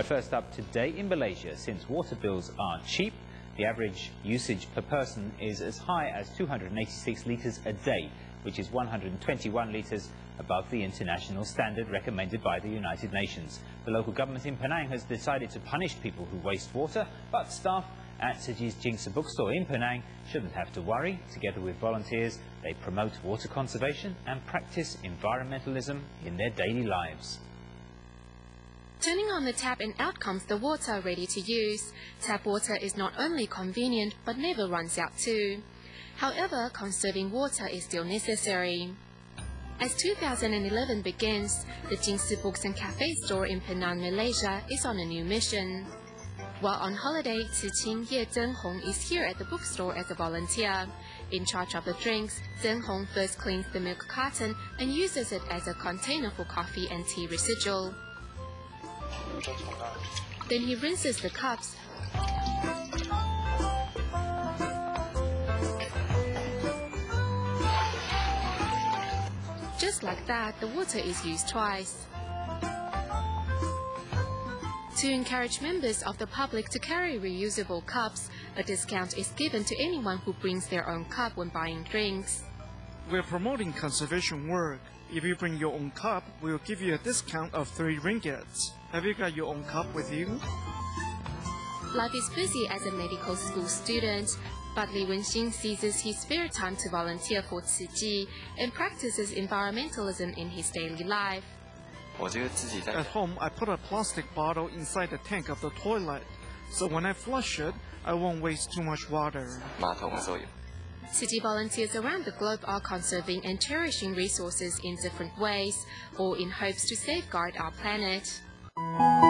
But first up, today in Malaysia, since water bills are cheap, the average usage per person is as high as 286 litres a day, which is 121 litres above the international standard recommended by the United Nations. The local government in Penang has decided to punish people who waste water, but staff at Chi's Jing Si bookstore in Penang shouldn't have to worry. Together with volunteers, they promote water conservation and practice environmentalism in their daily lives. Turning on the tap and out comes the water ready to use. Tap water is not only convenient but never runs out too. However, conserving water is still necessary. As 2011 begins, the Jing Si Books and Cafe store in Penang, Malaysia is on a new mission. While on holiday, Ciqing Ye Zhenhong is here at the bookstore as a volunteer. In charge of the drinks, Zhenhong first cleans the milk carton and uses it as a container for coffee and tea residual. Then he rinses the cups. Just like that, the water is used twice. To encourage members of the public to carry reusable cups, a discount is given to anyone who brings their own cup when buying drinks. We're promoting conservation work. If you bring your own cup, we'll give you a discount of 3 ringgits. Have you got your own cup with you? Life is busy as a medical school student, but Li Wenxin seizes his spare time to volunteer for Tzu Chi and practices environmentalism in his daily life. At home, I put a plastic bottle inside the tank of the toilet, so when I flush it, I won't waste too much water. Tzu Chi volunteers around the globe are conserving and cherishing resources in different ways, all in hopes to safeguard our planet. Thank you.